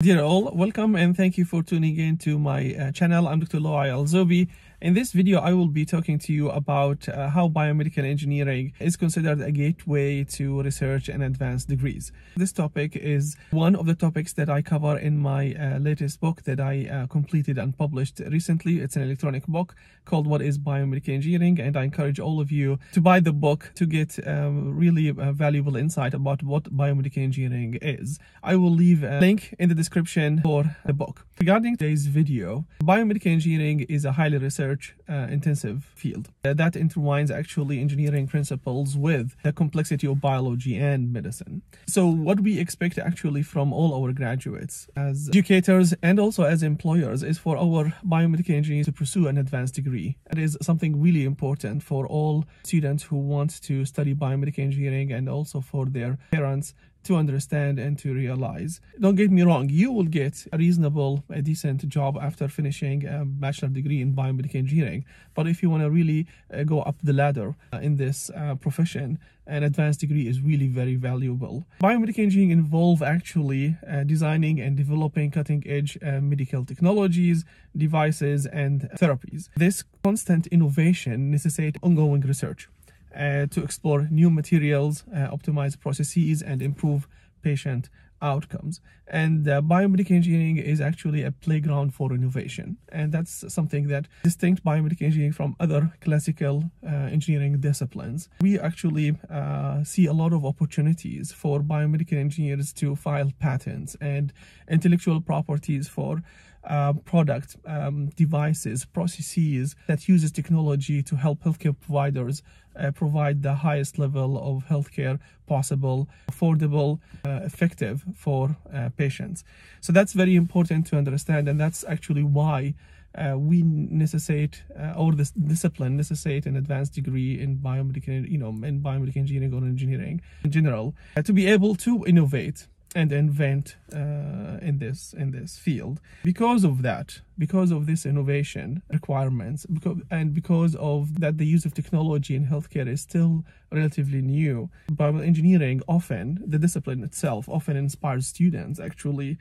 Dear all, welcome and thank you for tuning in to my uh, channel. I'm Dr. Loay Al-Zube. In this video, I will be talking to you about uh, how biomedical engineering is considered a gateway to research and advanced degrees. This topic is one of the topics that I cover in my uh, latest book that I uh, completed and published recently. It's an electronic book called What is Biomedical Engineering? And I encourage all of you to buy the book to get um, really valuable insight about what biomedical engineering is. I will leave a link in the description for the book. Regarding today's video, biomedical engineering is a highly research uh, intensive field uh, that intertwines actually engineering principles with the complexity of biology and medicine. So what we expect actually from all our graduates as educators and also as employers is for our biomedical engineers to pursue an advanced degree. That is something really important for all students who want to study biomedical engineering and also for their parents to understand and to realize. Don't get me wrong, you will get a reasonable, a decent job after finishing a bachelor degree in biomedical engineering. But if you want to really uh, go up the ladder uh, in this uh, profession, an advanced degree is really very valuable. Biomedical engineering involve actually uh, designing and developing cutting edge uh, medical technologies, devices, and therapies. This constant innovation necessitates ongoing research to explore new materials, uh, optimize processes, and improve patient outcomes. And uh, biomedical engineering is actually a playground for innovation. And that's something that distinct biomedical engineering from other classical uh, engineering disciplines. We actually uh, see a lot of opportunities for biomedical engineers to file patents and intellectual properties for uh, product, um, devices, processes that uses technology to help healthcare providers uh, provide the highest level of healthcare possible, affordable, uh, effective for uh, patients. So that's very important to understand, and that's actually why uh, we necessitate uh, or this discipline necessitate an advanced degree in biomedical you know in biomedical engineering or engineering in general uh, to be able to innovate and invent uh, in this in this field. Because of that because of this innovation requirements because, and because of that the use of technology in healthcare is still relatively new bioengineering often the discipline itself often inspires students actually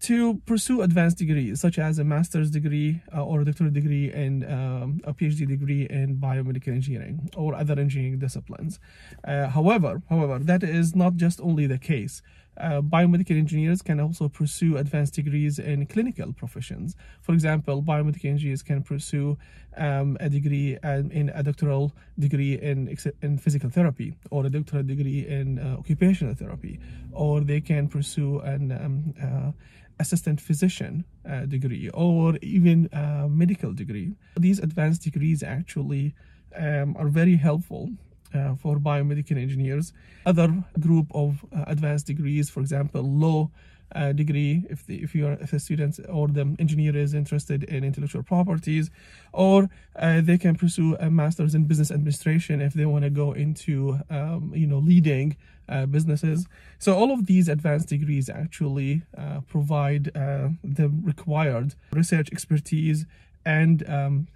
to pursue advanced degrees such as a master's degree uh, or a doctoral degree and um, a phd degree in biomedical engineering or other engineering disciplines. Uh, however however that is not just only the case uh, biomedical engineers can also pursue advanced degrees in clinical professions. For example, biomedical engineers can pursue um, a degree um, in a doctoral degree in, in physical therapy or a doctoral degree in uh, occupational therapy, or they can pursue an um, uh, assistant physician uh, degree or even a medical degree. These advanced degrees actually um, are very helpful uh, for biomedical engineers. Other group of uh, advanced degrees, for example, law uh, degree if the, if you are if a student or the engineer is interested in intellectual properties, or uh, they can pursue a master's in business administration if they want to go into um, you know leading uh, businesses. So all of these advanced degrees actually uh, provide the required research expertise and um,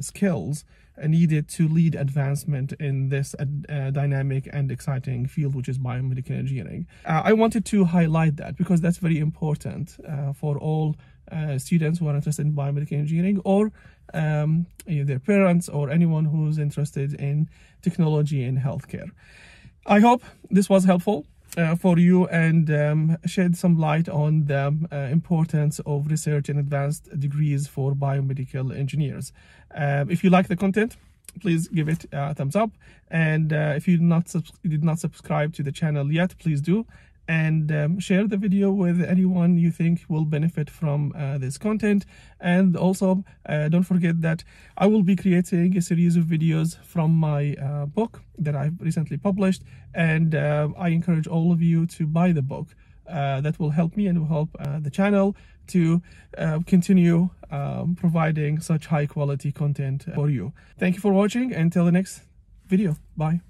skills needed to lead advancement in this uh, dynamic and exciting field, which is biomedical engineering. Uh, I wanted to highlight that because that's very important uh, for all uh, students who are interested in biomedical engineering or um, their parents or anyone who's interested in technology and healthcare. I hope this was helpful uh, for you and um, shed some light on the uh, importance of research and advanced degrees for biomedical engineers. Um, if you like the content, please give it a thumbs up. And uh, if you not, did not subscribe to the channel yet, please do and um, share the video with anyone you think will benefit from uh, this content and also uh, don't forget that I will be creating a series of videos from my uh, book that I've recently published and uh, I encourage all of you to buy the book uh, that will help me and will help uh, the channel to continue um, providing such high quality content for you. Thank you for watching until the next video. Bye.